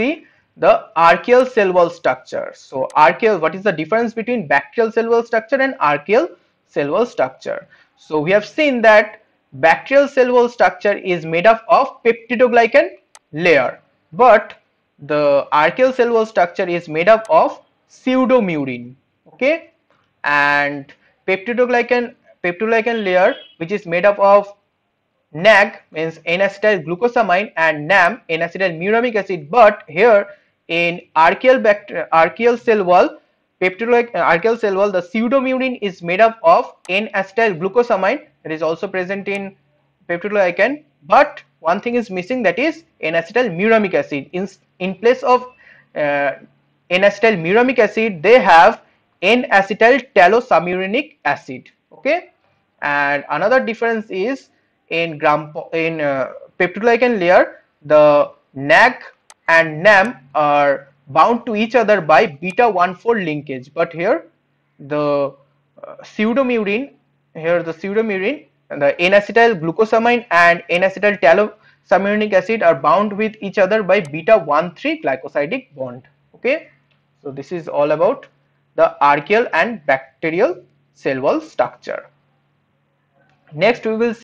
see the archaeal cell wall structure. So archaeal, what is the difference between bacterial cell wall structure and archaeal cell wall structure? So we have seen that bacterial cell wall structure is made up of peptidoglycan layer, but the archaeal cell wall structure is made up of pseudomurein. Okay, and peptidoglycan peptidoglycan layer which is made up of NAG means N-acetyl glucosamine and NAM N-acetyl muramic acid. But here in archaeal archaeal cell wall peptidoglycan uh, archaeal cell wall the pseudomurein is made up of N-acetyl glucosamine that is also present in peptidoglycan but one thing is missing that is N-acetyl muramic acid. In in place of uh, N-acetyl muramic acid they have N-acetyl talosaminuronic acid. Okay? And another difference is in gram in uh, peptidoglycan layer the NAG and NAM are bound to each other by beta 1,4 linkage. But here the uh, pseudomurein here the pseudomurein and the N-acetyl glucosamine and N-acetyl talosaminuronic acid are bound with each other by beta 1,3 glycosidic bond. Okay? So this is all about the archaeal and bacterial cell wall structure. Next we will